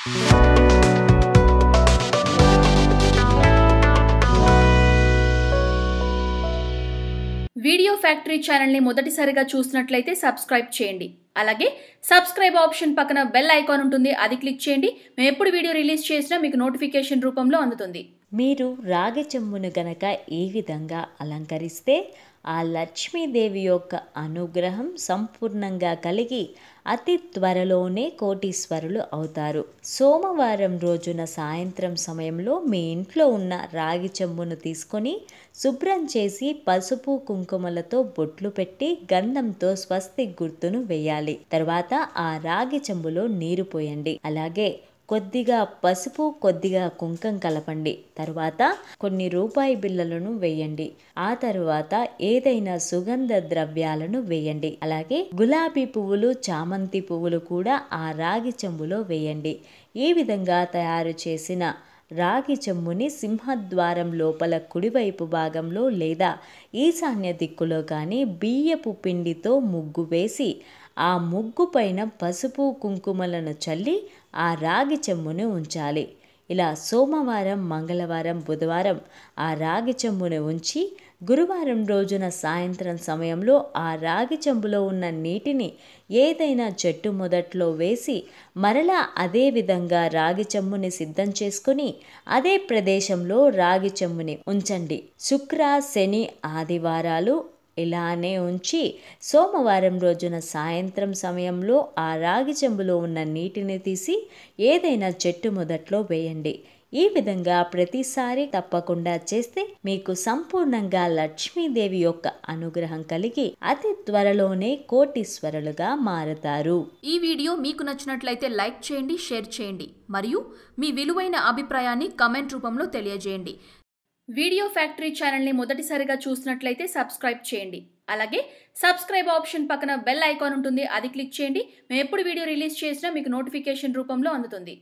Video factory ఛానల్ని మొదటిసారిగా చూసినట్లయితే సబ్స్క్రైబ్ చేయండి. అలాగే సబ్స్క్రైబ్ ఆప్షన్ పక్కన బెల్ ఐకాన్ ఉంటుంది అది క్లిక్ చేయండి. మేము ఎప్పుడు వీడియో రిలీజ్ చేసినా మీకు నోటిఫికేషన్ రూపంలో అందుతుంది. మీరు రాగి చెంబును గనక ఈ విధంగా అలంకరిస్తే ఆ లక్ష్మీదేవి యొక్క అనుగ్రహం సంపూర్ణంగా కలిగి అతి త్వరలోనే కోటీశ్వరులు అవుతారు. సోమవారం రోజున సాయంత్రం సమయంలో మీ ఇంట్లో ఉన్న రాగి చెంబును తీసుకొని శుభ్రం చేసి పసుపు కుంకుమలతో బొట్లు పెట్టి గంధంతో స్వస్తి గుర్తును వేయాలి. తర్వాత ఆ రాగి చెంబులో నీరు పోయండి. అలాగే కొద్దిగా పసుపు కొద్దిగా కుంకం కలపండి. తర్వాత కొన్ని రూపాయి బిళ్ళలను వేయండి. ఆ తరువాత ఏదైనా సుగంధ ద్రవ్యాలను వేయండి. అలాగే గులాబీ పువ్వులు చామంతి పువ్వులు కూడా ఆ రాగి చెంబులో వేయండి. ఈ విధంగా తయారు చేసిన రాగి చెమ్ముని సింహద్వారం లోపల కుడివైపు భాగంలో లేదా ఈశాన్య దిక్కులో కానీ బియ్యపు పిండితో ముగ్గు వేసి ఆ ముగ్గు పైన పసుపు కుంకుమలను చల్లి ఆ రాగి చెమ్ముని ఉంచాలి. ఇలా సోమవారం మంగళవారం బుధవారం ఆ రాగి చెంబును ఉంచి గురువారం రోజున సాయంత్రం సమయంలో ఆ రాగి చెంబులో ఉన్న నీటిని ఏదైనా చెట్టు మొదట్లో వేసి మరలా అదే విధంగా రాగి చెంబుని సిద్ధం చేసుకుని అదే ప్రదేశంలో రాగి చెంబుని ఉంచండి. శుక్ర శని ఆదివారాలు ఇలానే ఉంచి సోమవారం రోజున సాయంత్రం సమయంలో ఆ రాగి చెంబులో ఉన్న నీటిని తీసి ఏదైనా చెట్టు మొదట్లో వేయండి. ఈ విధంగా ప్రతిసారి తప్పకుండా చేస్తే మీకు సంపూర్ణంగా లక్ష్మీదేవి యొక్క అనుగ్రహం కలిగి అతి త్వరలోనే కోటీశ్వరులుగా మారతారు. ఈ వీడియో మీకు నచ్చినట్లయితే లైక్ చేయండి షేర్ చేయండి మరియు మీ విలువైన అభిప్రాయాన్ని కమెంట్ రూపంలో తెలియజేయండి. వీడియో ఫ్యాక్టరీ ఛానల్ని మొదటిసారిగా చూసినట్లయితే సబ్స్క్రైబ్ చేయండి. అలాగే సబ్స్క్రైబ్ ఆప్షన్ పక్కన బెల్ ఐకాన్ ఉంటుంది అది క్లిక్ చేయండి. మేము ఎప్పుడు వీడియో రిలీజ్ చేసినా మీకు నోటిఫికేషన్ రూపంలో అందుతుంది.